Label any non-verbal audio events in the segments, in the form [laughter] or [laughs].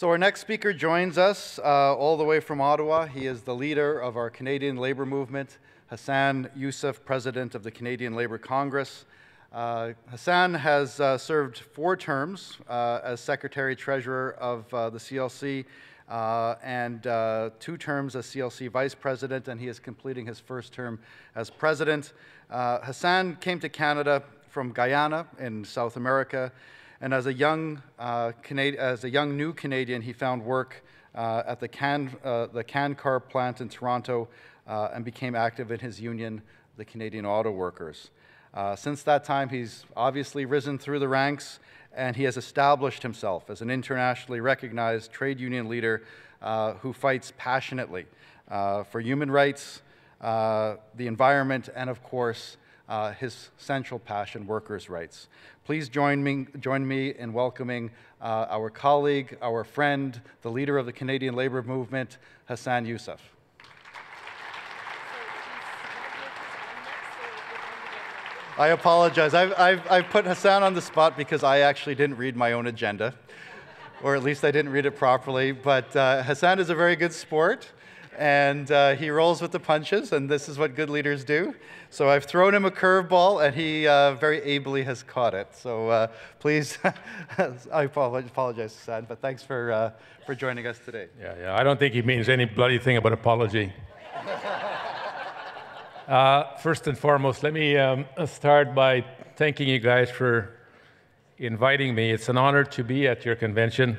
So our next speaker joins us uh, all the way from Ottawa. He is the leader of our Canadian labor movement, Hassan Yussuff, president of the Canadian Labor Congress. Uh, Hassan has uh, served four terms uh, as secretary treasurer of uh, the CLC uh, and two terms as CLC vice president, and he is completing his first term as president. Hassan came to Canada from Guyana in South America. And as a young, uh, as a young new Canadian, he found work uh, at the Can, uh, the CanCar plant in Toronto uh, and became active in his union, the Canadian Auto Workers. Uh, since that time, he's obviously risen through the ranks and he has established himself as an internationally recognized trade union leader uh, who fights passionately for human rights, the environment, and of course, uh, his central passion, workers' rights. Please join me, join me in welcoming uh, our colleague, our friend, the leader of the Canadian labor movement, Hassan Yussuff. I apologize. I've, I've, I've put Hassan on the spot because I actually didn't read my own agenda, or at least I didn't read it properly. But uh, Hassan is a very good sport and uh, he rolls with the punches, and this is what good leaders do. So I've thrown him a curveball, and he uh, very ably has caught it. So uh, please, [laughs] I apologize, Sad, but thanks for, uh, for joining us today. Yeah, yeah, I don't think he means any bloody thing about apology. [laughs] Uh, first and foremost, let me um, start by thanking you guys for inviting me. It's an honor to be at your convention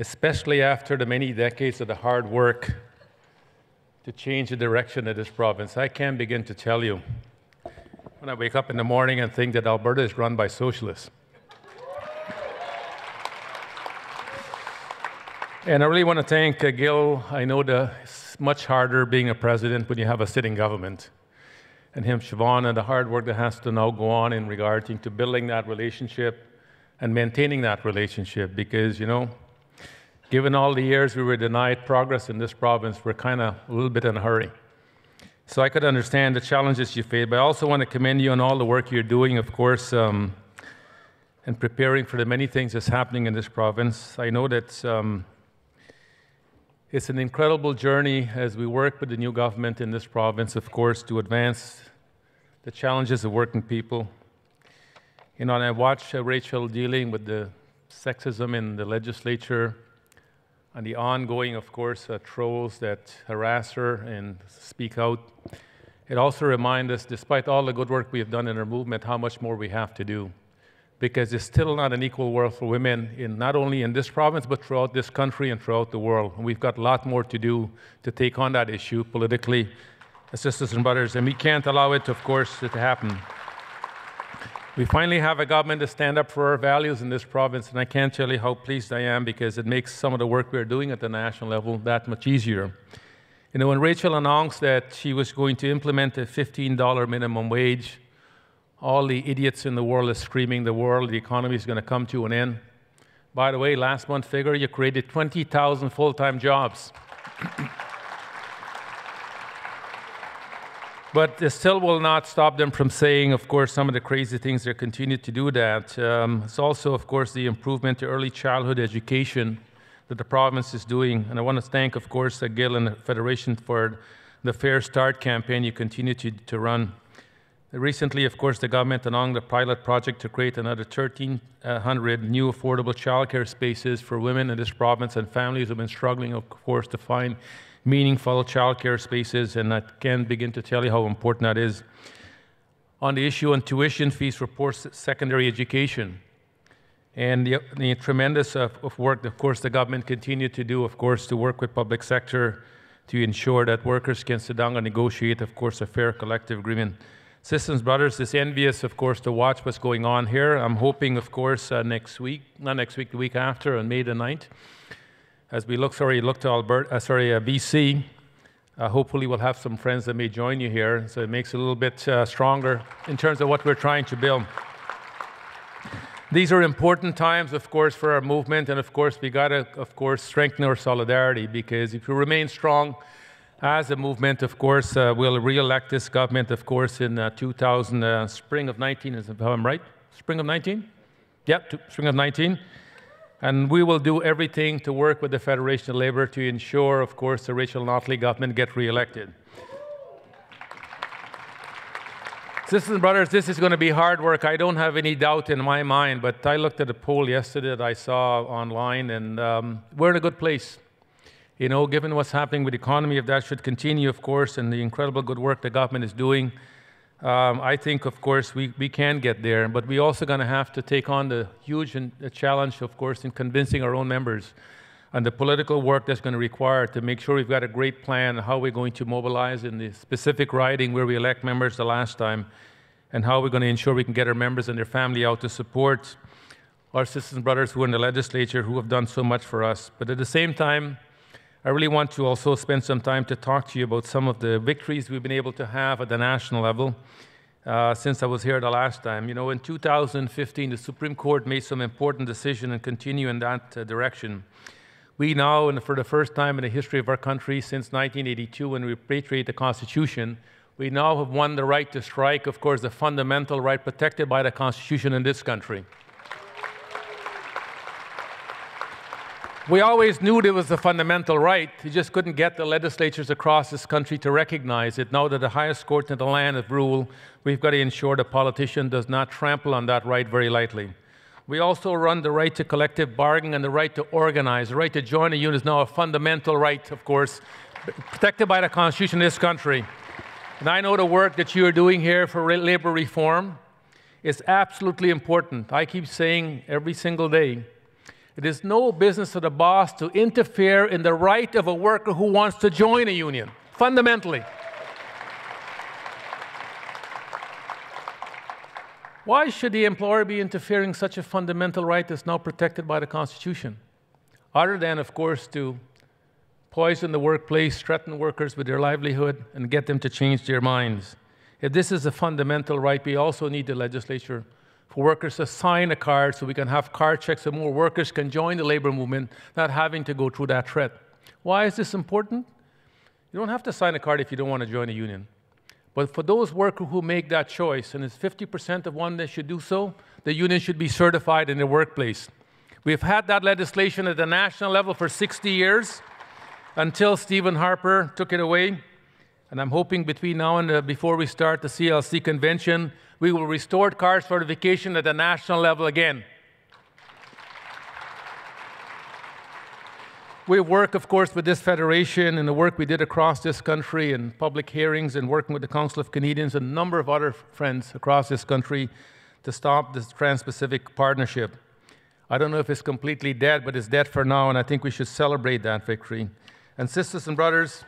especially after the many decades of the hard work to change the direction of this province. I can't begin to tell you when I wake up in the morning and think that Alberta is run by socialists. and I really want to thank uh, Gil. I know that it's much harder being a president when you have a sitting government. And him, Siobhan, and the hard work that has to now go on in regarding to building that relationship and maintaining that relationship because, you know, Given all the years we were denied progress in this province, we're kind of a little bit in a hurry. So I could understand the challenges you face, but I also want to commend you on all the work you're doing, of course, um, and preparing for the many things that's happening in this province. I know that um, it's an incredible journey as we work with the new government in this province, of course, to advance the challenges of working people. You know, and I watched uh, Rachel dealing with the sexism in the legislature and the ongoing, of course, uh, trolls that harass her and speak out. It also reminds us, despite all the good work we have done in our movement, how much more we have to do. Because it's still not an equal world for women, in, not only in this province, but throughout this country and throughout the world. And we've got a lot more to do to take on that issue politically, as sisters and brothers, and we can't allow it, of course, to happen. We finally have a government to stand up for our values in this province, and I can't tell you how pleased I am because it makes some of the work we're doing at the national level that much easier. You know, when Rachel announced that she was going to implement a $15 minimum wage, all the idiots in the world are screaming the world, the economy is going to come to an end. By the way, last month figure, you created 20,000 full-time jobs. [clears throat] But this still will not stop them from saying, of course, some of the crazy things. They continue to do that. Um, it's also, of course, the improvement to early childhood education that the province is doing. And I want to thank, of course, Gil and the Federation for the Fair Start campaign you continue to, to run. Recently, of course, the government announced a pilot project to create another 1,300 new affordable childcare spaces for women in this province and families who have been struggling, of course, to find meaningful childcare spaces, and I can't begin to tell you how important that is. On the issue on tuition fees for post-secondary education, and the, the tremendous of, of, work, of course, the government continued to do, of course, to work with public sector to ensure that workers can sit down and negotiate, of course, a fair collective agreement. Sisters, brothers, it's envious, of course, to watch what's going on here. I'm hoping, of course, uh, next week, not next week, the week after, on May the 9th, as we look, sorry, look to Alberta, uh, sorry, uh, BC, uh, hopefully we'll have some friends that may join you here, so it makes it a little bit uh, stronger in terms of what we're trying to build. These are important times, of course, for our movement, and of course, we got to, of course, strengthen our solidarity because if we remain strong as a movement, of course, uh, we'll re-elect this government, of course, in uh, 2000, spring of 19, is if I'm right? Spring of 19? Yep, spring of 19. And we will do everything to work with the Federation of Labour to ensure, of course, the Rachel Notley government get re-elected. Sisters and brothers, this is going to be hard work. I don't have any doubt in my mind, but I looked at a poll yesterday that I saw online, and um, we're in a good place. You know, given what's happening with the economy, if that should continue, of course, and the incredible good work the government is doing, um, I think, of course, we, we can get there. But we're also going to have to take on the huge challenge, of course, in convincing our own members and the political work that's going to require to make sure we've got a great plan how we're going to mobilize in the specific riding where we elect members the last time, and how we're going to ensure we can get our members and their family out to support our sisters and brothers who are in the legislature who have done so much for us. But at the same time, I really want to also spend some time to talk to you about some of the victories we've been able to have at the national level uh, since I was here the last time. You know, in 2015, the Supreme Court made some important decision and continue in that uh, direction. We now, and for the first time in the history of our country since 1982, when we repatriate the Constitution, we now have won the right to strike, of course, the fundamental right protected by the Constitution in this country. We always knew it was a fundamental right. You just couldn't get the legislatures across this country to recognize it. Now that the highest court in the land has ruled, we've got to ensure the politician does not trample on that right very lightly. We also run the right to collective bargaining and the right to organize. The right to join a union is now a fundamental right, of course, protected by the Constitution of this country. And I know the work that you are doing here for labor reform is absolutely important. I keep saying every single day, it is no business of the boss to interfere in the right of a worker who wants to join a union, fundamentally. Why should the employer be interfering such a fundamental right that's now protected by the Constitution? Other than, of course, to poison the workplace, threaten workers with their livelihood, and get them to change their minds. If this is a fundamental right, we also need the legislature for workers to sign a card so we can have card checks so more workers can join the labor movement, not having to go through that threat. Why is this important? You don't have to sign a card if you don't want to join a union. But for those workers who make that choice, and it's 50% of one that should do so, the union should be certified in their workplace. We've had that legislation at the national level for 60 years until Stephen Harper took it away. And I'm hoping between now and uh, before we start the CLC convention, we will restore card certification at the national level again. We work, of course, with this federation and the work we did across this country in public hearings and working with the Council of Canadians and a number of other friends across this country to stop this Trans-Pacific Partnership. I don't know if it's completely dead, but it's dead for now, and I think we should celebrate that victory. And sisters and brothers,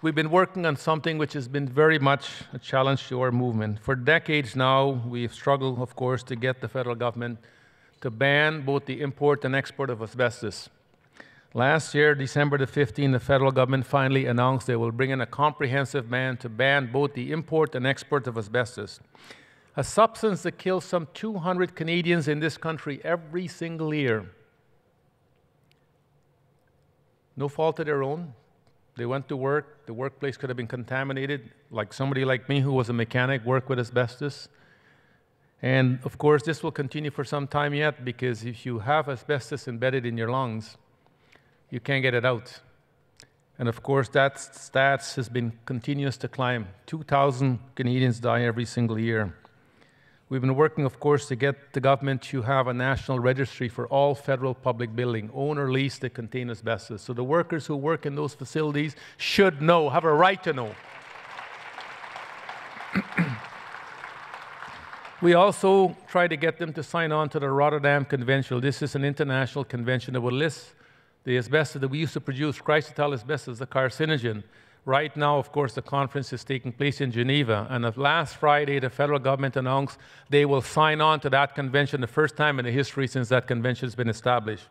we've been working on something which has been very much a challenge to our movement. For decades now, we've struggled, of course, to get the federal government to ban both the import and export of asbestos. Last year, December the 15th, the federal government finally announced they will bring in a comprehensive ban to ban both the import and export of asbestos, a substance that kills some 200 Canadians in this country every single year. No fault of their own. They went to work. The workplace could have been contaminated, like somebody like me who was a mechanic worked with asbestos. And of course, this will continue for some time yet because if you have asbestos embedded in your lungs, you can't get it out. And of course, that stats has been continuous to climb. 2,000 Canadians die every single year. We've been working, of course, to get the government to have a national registry for all federal public building, own or lease that contain asbestos. So the workers who work in those facilities should know, have a right to know. [clears throat] we also try to get them to sign on to the Rotterdam Convention. This is an international convention that will list the asbestos that we used to produce, chrysotile asbestos, the carcinogen. Right now, of course, the conference is taking place in Geneva, and last Friday, the federal government announced they will sign on to that convention, the first time in the history since that convention has been established.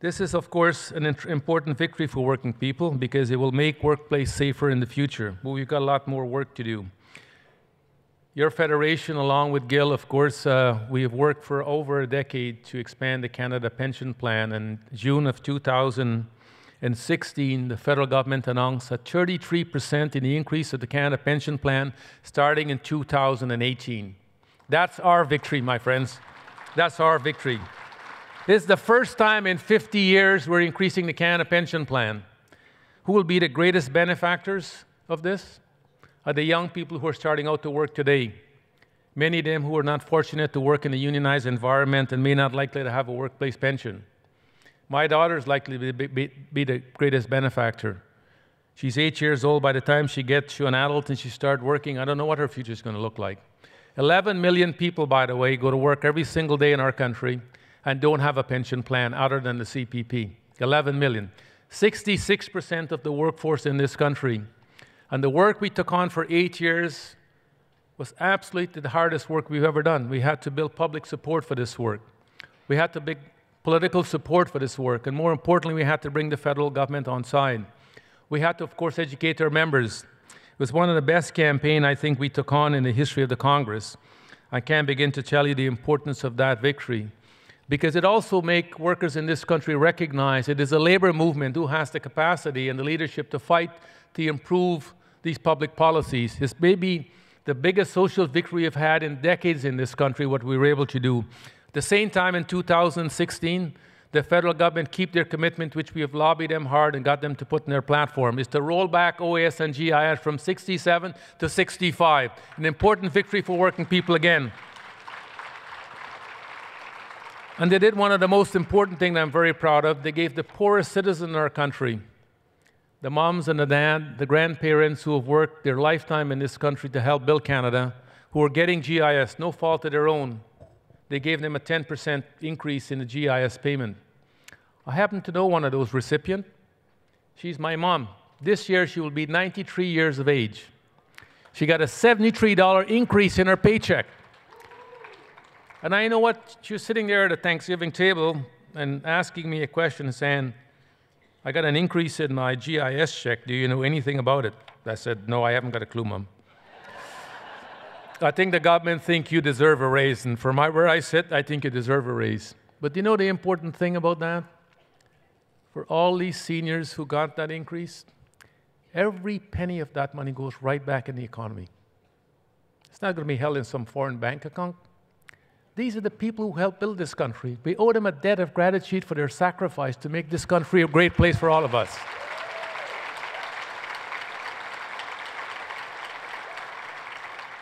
This is, of course, an important victory for working people because it will make workplace safer in the future, but we've got a lot more work to do. Your federation, along with Gil, of course, uh, we have worked for over a decade to expand the Canada Pension Plan. In June of 2016, the federal government announced a 33% in the increase of the Canada Pension Plan starting in 2018. That's our victory, my friends. That's our victory. This is the first time in 50 years we're increasing the Canada Pension Plan. Who will be the greatest benefactors of this? Are the young people who are starting out to work today. Many of them who are not fortunate to work in a unionized environment and may not likely to have a workplace pension. My daughter is likely to be, be, be the greatest benefactor. She's eight years old. By the time she gets to an adult and she starts working, I don't know what her future is going to look like. 11 million people, by the way, go to work every single day in our country and don't have a pension plan other than the CPP. 11 million. 66% of the workforce in this country. And the work we took on for eight years was absolutely the hardest work we've ever done. We had to build public support for this work. We had to build political support for this work. And more importantly, we had to bring the federal government on side. We had to, of course, educate our members. It was one of the best campaigns I think we took on in the history of the Congress. I can't begin to tell you the importance of that victory because it also makes workers in this country recognize it is a labor movement who has the capacity and the leadership to fight to improve these public policies. It's maybe the biggest social victory we've had in decades in this country, what we were able to do. The same time, in 2016, the federal government keep their commitment, which we have lobbied them hard and got them to put in their platform, is to roll back OAS and GIS from 67 to 65. An important victory for working people again. And they did one of the most important things that I'm very proud of. They gave the poorest citizen in our country, the moms and the dad, the grandparents who have worked their lifetime in this country to help build Canada, who are getting GIS, no fault of their own. They gave them a 10% increase in the GIS payment. I happen to know one of those recipients. She's my mom. This year she will be 93 years of age. She got a $73 increase in her paycheck. And I know what, she was sitting there at a Thanksgiving table and asking me a question saying, I got an increase in my GIS check. Do you know anything about it? I said, No, I haven't got a clue, Mom. I think the government think you deserve a raise, and from where I sit, I think you deserve a raise. But you know the important thing about that? for all these seniors who got that increase, every penny of that money goes right back in the economy. It's not going to be held in some foreign bank account. These are the people who helped build this country. We owe them a debt of gratitude for their sacrifice to make this country a great place for all of us.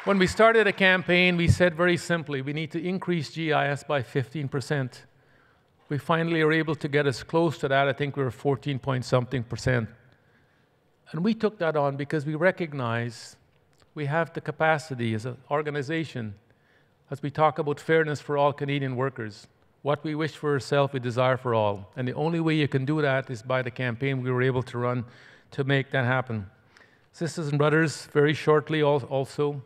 When we started a campaign, we said very simply we need to increase GIS by 15 percent we finally are able to get as close to that. I think we were 14 point something percent. And we took that on because we recognize we have the capacity as an organization, as we talk about fairness for all Canadian workers. What we wish for ourselves, we desire for all. And the only way you can do that is by the campaign we were able to run to make that happen. Sisters and brothers, very shortly also,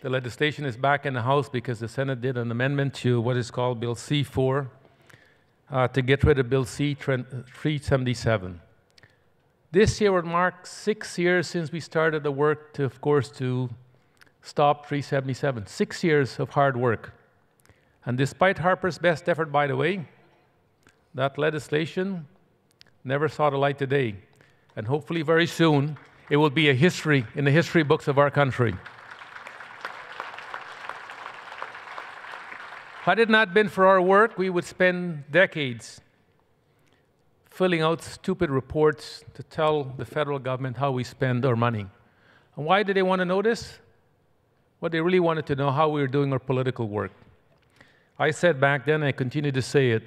the legislation is back in the House because the Senate did an amendment to what is called Bill C 4, uh, to get rid of Bill C 377. This year would mark six years since we started the work to, of course, to stop 377. Six years of hard work. And despite Harper's best effort, by the way, that legislation never saw the light today. And hopefully, very soon, it will be a history in the history books of our country. Had it not been for our work, we would spend decades filling out stupid reports to tell the federal government how we spend our money. And why did they want to know this? What they really wanted to know how we were doing our political work. I said back then, I continue to say it,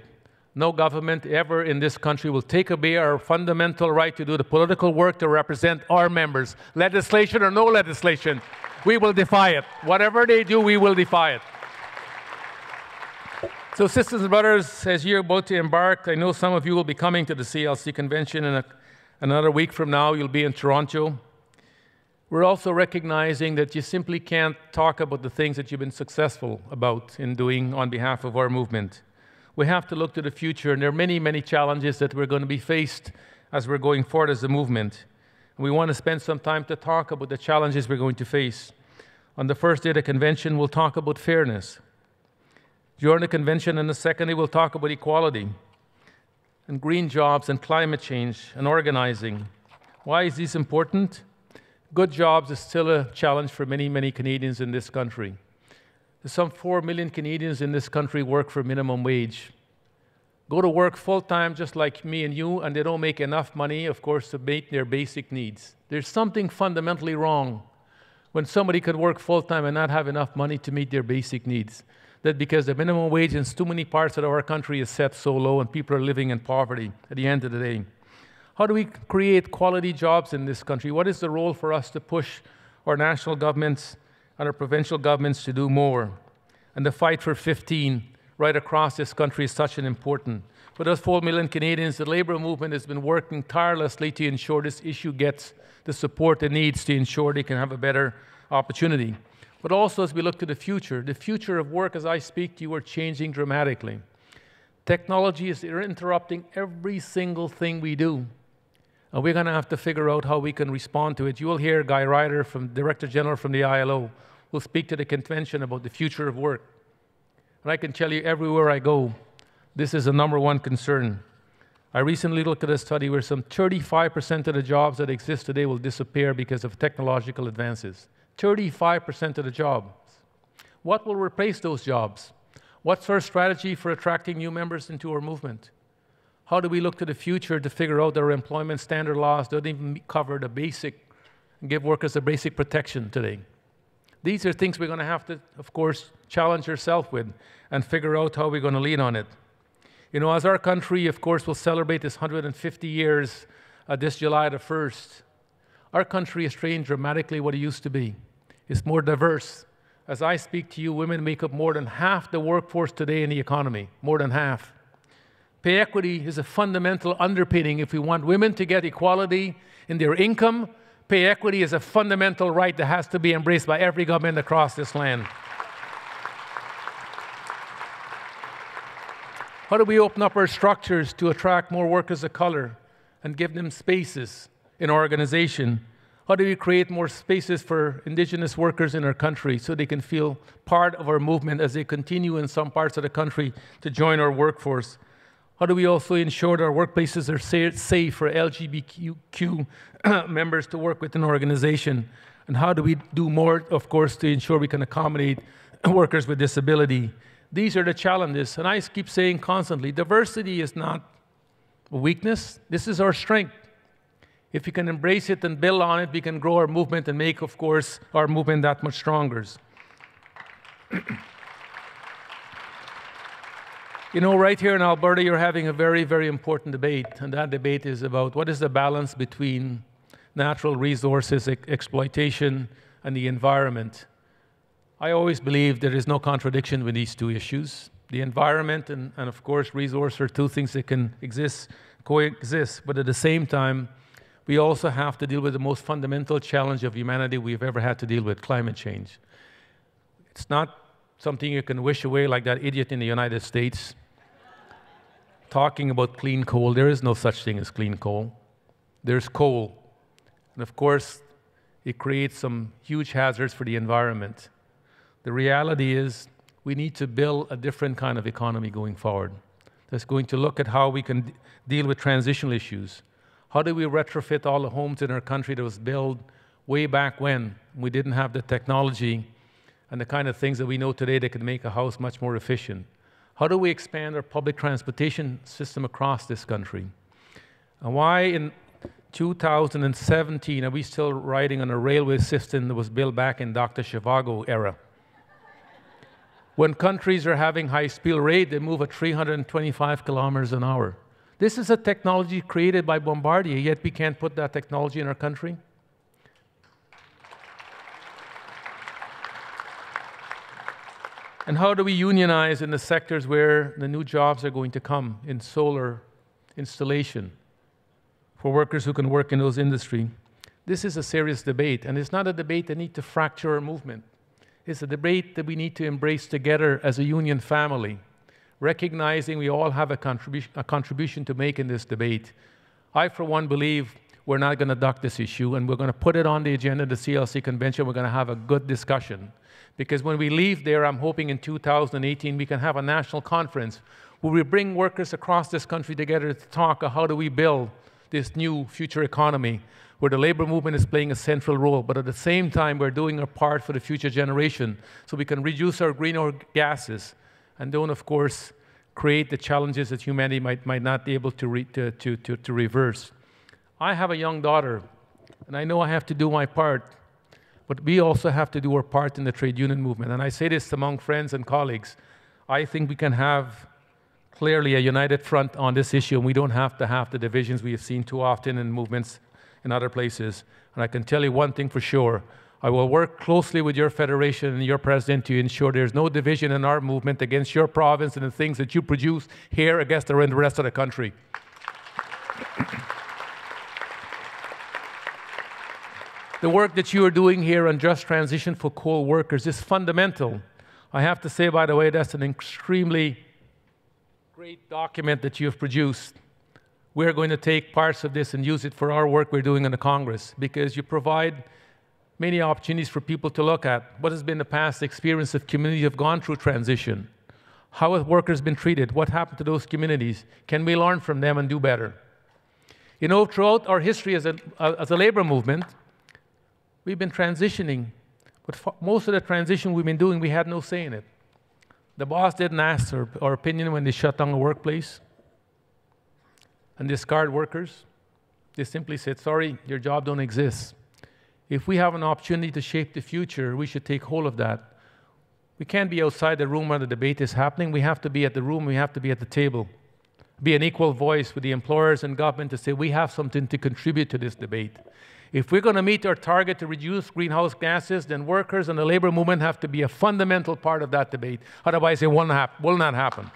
no government ever in this country will take away our fundamental right to do the political work to represent our members, legislation or no legislation. We will defy it. Whatever they do, we will defy it. So, sisters and brothers, as you're about to embark, I know some of you will be coming to the CLC convention in a, another week from now. You'll be in Toronto. We're also recognizing that you simply can't talk about the things that you've been successful about in doing on behalf of our movement. We have to look to the future, and there are many, many challenges that we're going to be faced as we're going forward as a movement. We want to spend some time to talk about the challenges we're going to face. On the first day of the convention, we'll talk about fairness. During the convention in the second we'll talk about equality and green jobs and climate change and organizing. Why is this important? Good jobs is still a challenge for many, many Canadians in this country. Some 4 million Canadians in this country work for minimum wage. go to work full time just like me and you, and they don't make enough money, of course, to meet their basic needs. There's something fundamentally wrong when somebody could work full time and not have enough money to meet their basic needs. That because the minimum wage in too many parts of our country is set so low and people are living in poverty at the end of the day. How do we create quality jobs in this country? What is the role for us to push our national governments and our provincial governments to do more? And the fight for 15 right across this country is such an important. For those 4 million Canadians, the labour movement has been working tirelessly to ensure this issue gets the support it needs to ensure they can have a better opportunity. But also, as we look to the future, the future of work, as I speak to you, are changing dramatically. Technology is interrupting every single thing we do. And we're going to have to figure out how we can respond to it. You will hear Guy Ryder, from Director General from the ILO, will speak to the convention about the future of work. And I can tell you, everywhere I go, this is the number one concern. I recently looked at a study where some 35% of the jobs that exist today will disappear because of technological advances. 35% of the jobs. What will replace those jobs? What's our strategy for attracting new members into our movement? How do we look to the future to figure out that our employment standard laws don't even cover the basic give workers the basic protection today? These are things we're going to have to, of course, challenge ourselves with and figure out how we're going to lead on it. You know, as our country, of course, will celebrate this 150 years uh, this July the 1st, our country has changed dramatically what it used to be. It's more diverse. As I speak to you, women make up more than half the workforce today in the economy, more than half. Pay equity is a fundamental underpinning. If we want women to get equality in their income, pay equity is a fundamental right that has to be embraced by every government across this land. How do we open up our structures to attract more workers of color and give them spaces in our organization? How do we create more spaces for Indigenous workers in our country so they can feel part of our movement as they continue in some parts of the country to join our workforce? How do we also ensure that our workplaces are safe for LGBTQ [clears throat] members to work within an organization? And how do we do more, of course, to ensure we can accommodate [clears throat] workers with disability? These are the challenges. And I keep saying constantly diversity is not a weakness, this is our strength. If we can embrace it and build on it, we can grow our movement and make, of course, our movement that much stronger. [clears throat] you know, right here in Alberta, you're having a very, very important debate, and that debate is about what is the balance between natural resources exploitation and the environment. I always believe there is no contradiction with these two issues. The environment and, and of course, resource are two things that can exist, coexist, but at the same time, we also have to deal with the most fundamental challenge of humanity we've ever had to deal with climate change. It's not something you can wish away like that idiot in the United States talking about clean coal. There is no such thing as clean coal. There's coal. And of course, it creates some huge hazards for the environment. The reality is we need to build a different kind of economy going forward that's going to look at how we can deal with transitional issues. How do we retrofit all the homes in our country that was built way back when we didn't have the technology and the kind of things that we know today that could make a house much more efficient? How do we expand our public transportation system across this country? And why in 2017 are we still riding on a railway system that was built back in Dr. Zhivago era? When countries are having high speed rate, they move at 325 kilometers an hour. This is a technology created by Bombardier, yet we can't put that technology in our country. And how do we unionize in the sectors where the new jobs are going to come in solar installation for workers who can work in those industries? This is a serious debate, and it's not a debate that needs to fracture our movement It's a debate that we need to embrace together as a union family, recognizing we all have a, a contribution to make in this debate. I, for one, believe we're not going to duck this issue and we're going to put it on the agenda of the CLC convention. We're going to have a good discussion. Because when we leave there, I'm hoping in 2018 we can have a national conference where we bring workers across this country together to talk how do we build this new future economy where the labor movement is playing a central role, but at the same time, we're doing our part for the future generation so we can reduce our greenhouse gases and don't, of course, create the challenges that humanity might, might not be able to, re, to, to, to, to reverse. I have a young daughter, and I know I have to do my part, but we also have to do our part in the trade union movement. And I say this among friends and colleagues. I think we can have clearly a united front on this issue, and we don't have to have the divisions we have seen too often in movements in other places. And I can tell you one thing for sure I will work closely with your federation and your president to ensure there's no division in our movement against your province and the things that you produce here against the rest of the country. the work that you are doing here on just transition for coal workers is fundamental. I have to say, by the way, that's an extremely great document that you have produced. We're going to take parts of this and use it for our work we're doing in the Congress because you provide many opportunities for people to look at. What has been the past experience of communities have gone through transition? How have workers been treated? What happened to those communities? Can we learn from them and do better? You know, throughout our history as a, as a labor movement, we've been transitioning, but most of the transition we've been doing, we had no say in it. The boss didn't ask our, our opinion when they shut down the workplace and discard workers. They simply said, sorry, your job don't exist. If we have an opportunity to shape the future, we should take hold of that. We can't be outside the room where the debate is happening. We have to be at the room, we have to be at the table. Be an equal voice with the employers and government to say we have something to contribute to this debate. If we're going to meet our target to reduce greenhouse gases, then workers and the labor movement have to be a fundamental part of that debate. Otherwise, it will not, will not happen.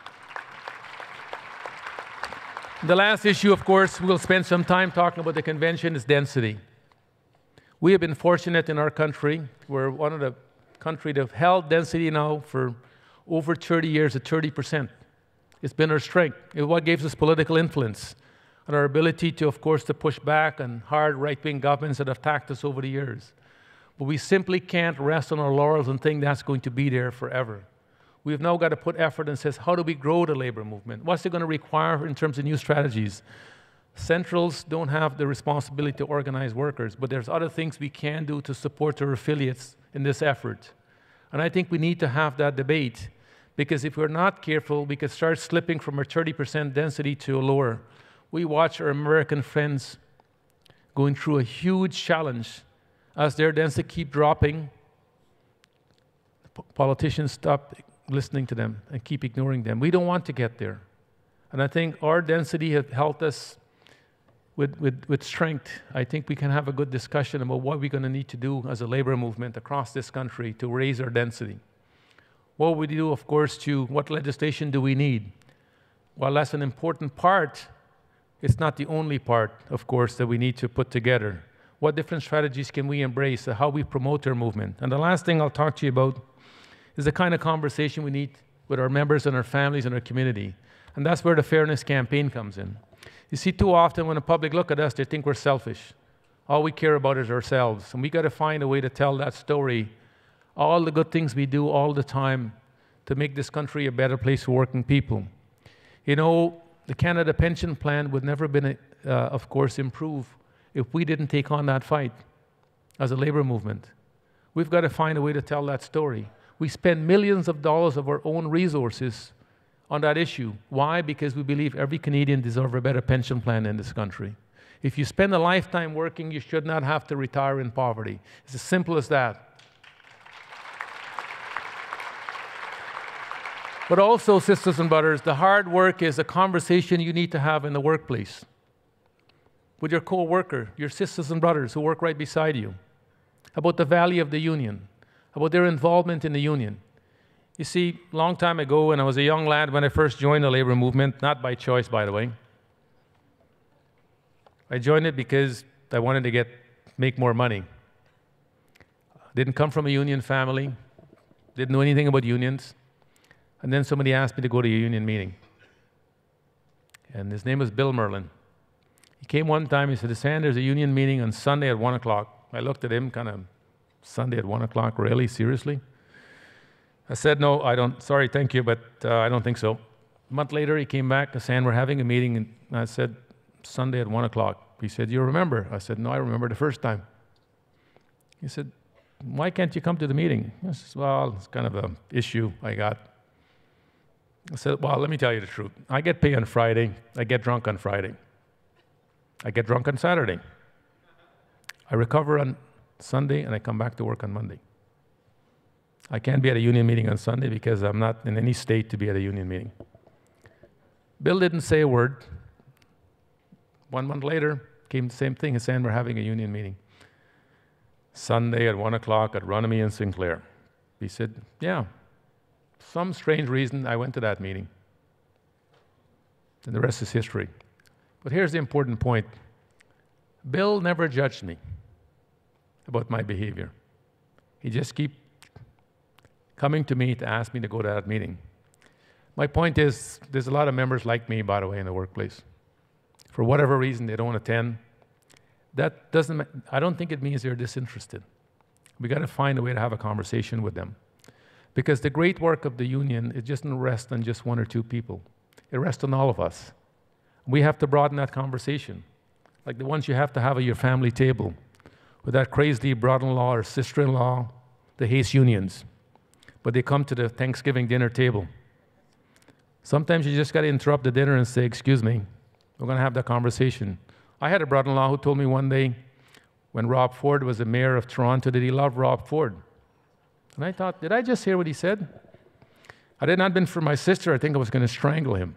The last issue, of course, we'll spend some time talking about the convention is density. We have been fortunate in our country. We're one of the countries that have held density now for over 30 years at 30%. It's been our strength. It's what gives us political influence and our ability to, of course, to push back on hard right-wing governments that have attacked us over the years. But we simply can't rest on our laurels and think that's going to be there forever. We've now got to put effort and says, how do we grow the labor movement? What's it going to require in terms of new strategies? Centrals don't have the responsibility to organize workers, but there's other things we can do to support our affiliates in this effort. And I think we need to have that debate because if we're not careful, we could start slipping from our 30% density to a lower. We watch our American friends going through a huge challenge as their density keep dropping. Politicians stop listening to them and keep ignoring them. We don't want to get there. And I think our density has helped us with, with, with strength, I think we can have a good discussion about what we're going to need to do as a labor movement across this country to raise our density. What would we do, of course, to what legislation do we need? While that's an important part, it's not the only part, of course, that we need to put together. What different strategies can we embrace, how we promote our movement? And the last thing I'll talk to you about is the kind of conversation we need with our members and our families and our community. And that's where the fairness campaign comes in. You see, too often when the public look at us, they think we're selfish. All we care about is ourselves. And we got to find a way to tell that story, all the good things we do all the time to make this country a better place for working people. You know, the Canada Pension Plan would never have been, uh, of course, improve if we didn't take on that fight as a labor movement. We've got to find a way to tell that story. We spend millions of dollars of our own resources on that issue. Why? Because we believe every Canadian deserves a better pension plan in this country. If you spend a lifetime working, you should not have to retire in poverty. It's as simple as that. But also, sisters and brothers, the hard work is a conversation you need to have in the workplace with your co worker, your sisters and brothers who work right beside you, about the value of the union, about their involvement in the union. You see, long time ago, when I was a young lad, when I first joined the labor movement, not by choice, by the way, I joined it because I wanted to get make more money. Didn't come from a union family, didn't know anything about unions, and then somebody asked me to go to a union meeting. And his name was Bill Merlin. He came one time, he said, Sam, there's a union meeting on Sunday at 1 o'clock. I looked at him, kind of, Sunday at 1 o'clock, really? Seriously? I said, no, I don't, sorry, thank you, but uh, I don't think so. A month later, he came back said, we're having a meeting, and I said, Sunday at 1 o'clock. He said, you remember? I said, no, I remember the first time. He said, why can't you come to the meeting? I said, well, it's kind of an issue I got. I said, Well, let me tell you the truth. I get paid on Friday, I get drunk on Friday, I get drunk on Saturday. I recover on Sunday, and I come back to work on Monday. I can't be at a union meeting on Sunday because I'm not in any state to be at a union meeting. Bill didn't say a word. One month later, came the same thing. He's saying we're having a union meeting. Sunday at 1 o'clock at Runnymede and St. Clair. He said, Yeah, some strange reason I went to that meeting. And the rest is history. But here's the important point Bill never judged me about my behavior. He just keep coming to me to ask me to go to that meeting. My point is, there's a lot of members like me, by the way, in the workplace. For whatever reason, they don't attend. That doesn't, I don't think it means they're disinterested. We got to find a way to have a conversation with them. Because the great work of the union, it doesn't rest on just one or two people. It rests on all of us. We have to broaden that conversation, like the ones you have to have at your family table, with that crazy brother-in-law or sister-in-law, the Hayes unions. But they come to the Thanksgiving dinner table. Sometimes you just got to interrupt the dinner and say, Excuse me, we're going to have that conversation. I had a brother in law who told me one day when Rob Ford was the mayor of Toronto that he loved Rob Ford. And I thought, did I just hear what he said? Had it not been for my sister, I think I was going to strangle him.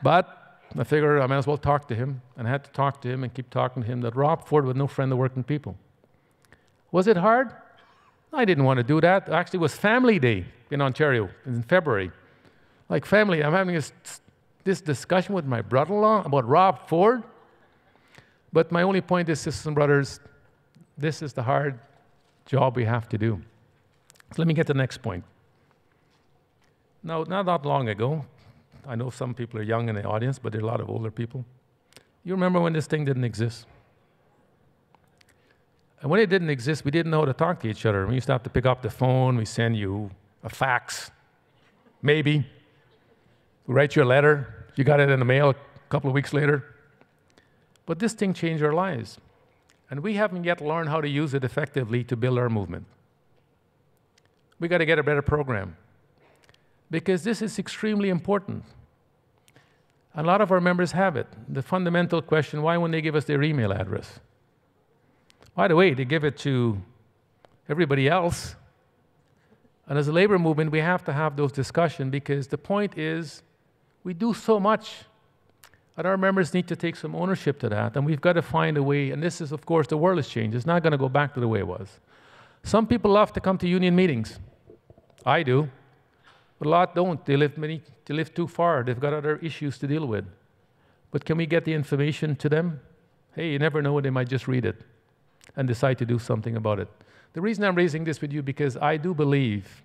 But I figured I might as well talk to him, and I had to talk to him and keep talking to him that Rob Ford was no friend of working people. Was it hard? I didn't want to do that. Actually, it was Family Day in Ontario in February. Like family, I'm having this, this discussion with my brother-in-law about Rob Ford. But my only point is, sisters and brothers, this is the hard job we have to do. So let me get to the next point. Now, not that long ago, I know some people are young in the audience, but there are a lot of older people. You remember when this thing didn't exist? And when it didn't exist, we didn't know how to talk to each other. We used to have to pick up the phone, we send you a fax, maybe. We write you a letter, you got it in the mail a couple of weeks later. But this thing changed our lives. And we haven't yet learned how to use it effectively to build our movement. We got to get a better program. Because this is extremely important. A lot of our members have it. The fundamental question why won't they give us their email address? By the way, they give it to everybody else. And as a labor movement, we have to have those discussions because the point is we do so much and our members need to take some ownership to that. And we've got to find a way. And this is, of course, the world has changed. It's not going to go back to the way it was. Some people love to come to union meetings. I do. But a lot don't. They live, many, they live too far. They've got other issues to deal with. But can we get the information to them? Hey, you never know. They might just read it and decide to do something about it. The reason I'm raising this with you because I do believe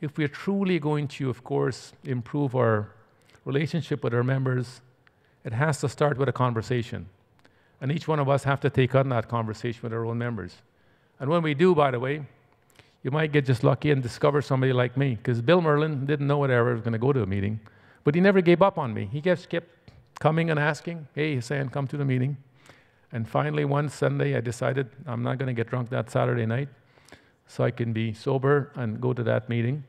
if we're truly going to, of course, improve our relationship with our members, it has to start with a conversation. And each one of us have to take on that conversation with our own members. And when we do, by the way, you might get just lucky and discover somebody like me. Because Bill Merlin didn't know whether I was going to go to a meeting, but he never gave up on me. He just kept coming and asking, hey, saying, come to the meeting. And finally, one Sunday, I decided I'm not going to get drunk that Saturday night so I can be sober and go to that meeting.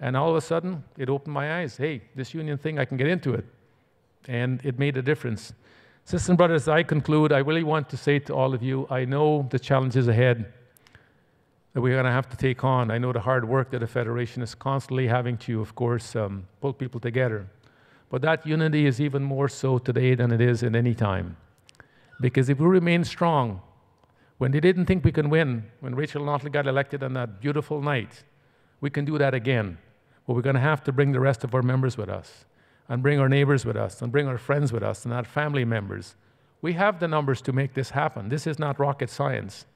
And all of a sudden, it opened my eyes. Hey, this union thing, I can get into it and it made a difference. Sisters and brothers, I conclude, I really want to say to all of you, I know the challenges ahead that we're going to have to take on. I know the hard work that the Federation is constantly having to, of course, um, pull people together. But that unity is even more so today than it is at any time. Because if we remain strong, when they didn't think we can win, when Rachel Notley got elected on that beautiful night, we can do that again. But we're going to have to bring the rest of our members with us and bring our neighbors with us and bring our friends with us and our family members. We have the numbers to make this happen. This is not rocket science.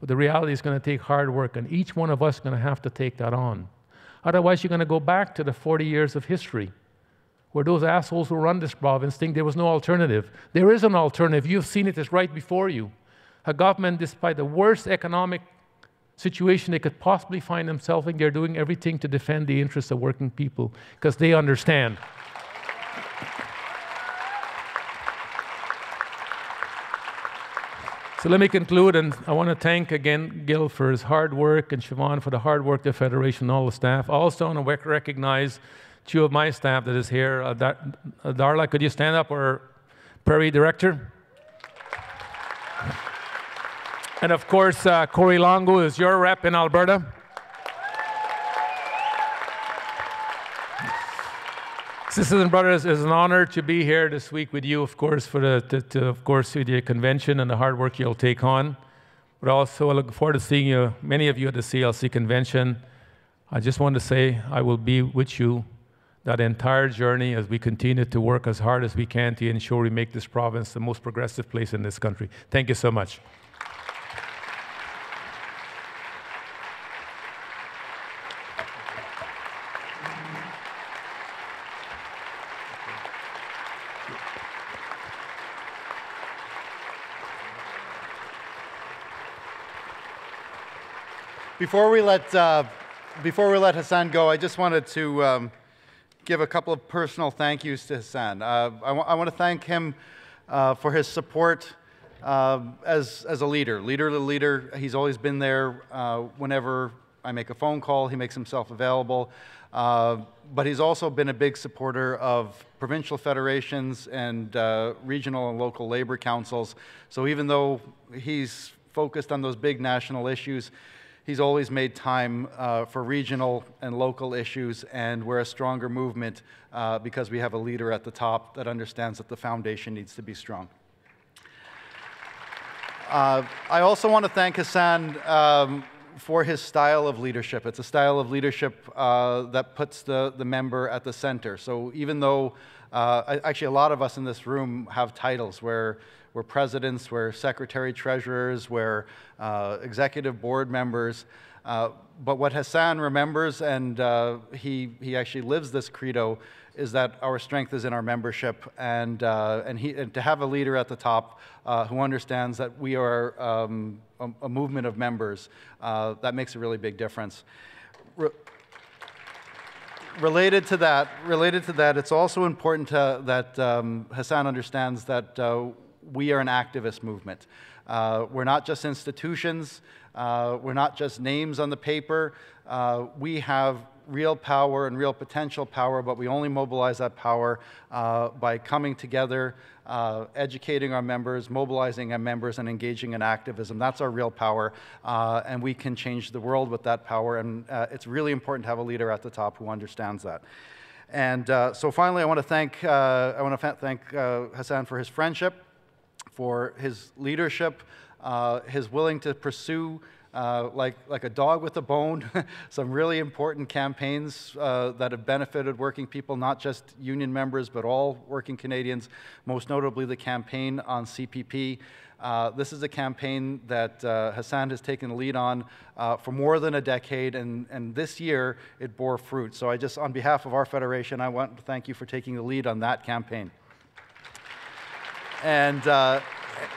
But the reality is going to take hard work, and each one of us is going to have to take that on. Otherwise, you're going to go back to the 40 years of history where those assholes who run this province think there was no alternative. There is an alternative. You've seen it, it's right before you. A government, despite the worst economic situation they could possibly find themselves in, they're doing everything to defend the interests of working people because they understand. So let me conclude, and I want to thank again Gil for his hard work and Siobhan for the hard work, the Federation, all the staff. Also, I want to recognize two of my staff that is here. Uh, Dar- uh, Darla, could you stand up, or Prairie Director? And of course, uh, Corey Longo is your rep in Alberta. Sisters and brothers, it's an honor to be here this week with you, of course, for the, to, to, of course, with your convention and the hard work you'll take on. But also, I look forward to seeing you, many of you at the CLC convention. I just want to say I will be with you that entire journey as we continue to work as hard as we can to ensure we make this province the most progressive place in this country. Thank you so much. Before we let, uh, before we let Hassan go, I just wanted to um, give a couple of personal thank yous to Hassan. Uh, I, I want to thank him uh, for his support uh, as, as a leader. Leader to leader, he's always been there uh, whenever I make a phone call, he makes himself available. Uh, but he's also been a big supporter of provincial federations and regional and local labor councils. So even though he's focused on those big national issues, he's always made time uh, for regional and local issues, and we're a stronger movement uh, because we have a leader at the top that understands that the foundation needs to be strong. Uh, I also want to thank Hassan um, for his style of leadership. It's a style of leadership uh, that puts the, the member at the center. So even though, uh, actually, a lot of us in this room have titles where we're presidents, we're secretary treasurers, we're uh, executive board members. Uh, but what Hassan remembers, and uh, he, he actually lives this credo, is that our strength is in our membership, and, uh, and, he, and to have a leader at the top uh, who understands that we are um, a, a movement of members, uh, that makes a really big difference. Re- related to that, related to that, it's also important to, that um, Hassan understands that we are an activist movement. Uh, we're not just institutions. Uh, we're not just names on the paper. Uh, we have real power and real potential power, but we only mobilize that power uh, by coming together, uh, educating our members, mobilizing our members, and engaging in activism. That's our real power, uh, and we can change the world with that power. And it's really important to have a leader at the top who understands that. And so, finally, I want to thank I want to thank Hassan for his friendship, for his leadership, uh, his willing to pursue. Uh, like, like a dog with a bone, [laughs] some really important campaigns uh, that have benefited working people, not just union members, but all working Canadians, most notably the campaign on CPP. Uh, this is a campaign that uh, Hassan has taken the lead on uh, for more than a decade, and, and this year it bore fruit. So I just, on behalf of our federation, I want to thank you for taking the lead on that campaign. And, uh,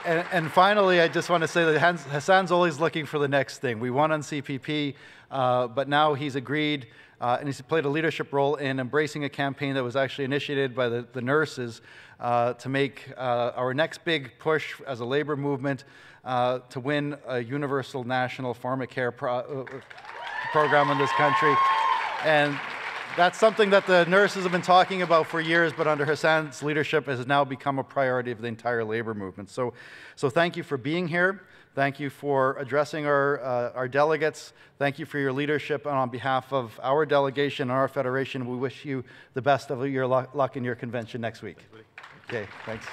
and, and finally, I just want to say that Hassan's always looking for the next thing. We won on CPP, uh, but now he's agreed uh, and he's played a leadership role in embracing a campaign that was actually initiated by the, the nurses uh, to make uh, our next big push as a labor movement uh, to win a universal national pharmacare pro- program in this country. And that's something that the nurses have been talking about for years, but under Hassan's leadership has now become a priority of the entire labor movement. So, so thank you for being here. Thank you for addressing our, uh, our delegates. Thank you for your leadership. And on behalf of our delegation and our federation, we wish you the best of your luck, luck in your convention next week. Okay, thanks.